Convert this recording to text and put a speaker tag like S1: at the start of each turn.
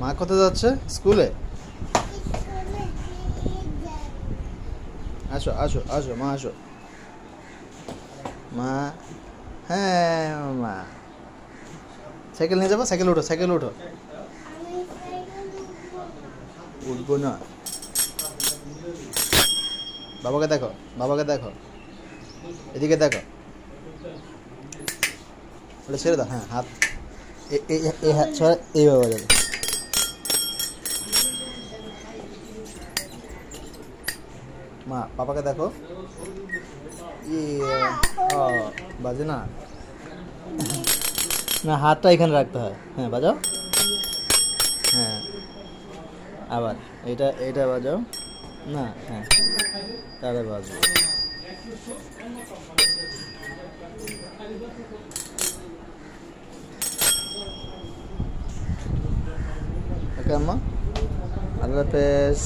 S1: মা কোথায় যাচ্ছে? স্কুলে? আসো আসো আসো, মা আসো। মা হ্যাঁ মা। সাইকেল নিয়ে যাব? সাইকেল উঠো সাইকেল উঠো উঠবো না। বাবাকে দেখো বাবাকে দেখো। এদিকে দেখো। ওটা ছেড়ে দাও হ্যাঁ হাত। এই হাত ছড়া এইভাবে যাবে। মা পাপাকে দেখো। ইয়ে, ও বাজে না? না হাতটা এখানে রাখতে হয়। হ্যাঁ বাজাও। হ্যাঁ। আবার এটা এটা বাজাও। না হ্যাঁ। তাহলে বাজবো ওকে আম্মা। আল্লাহ হাফেজ।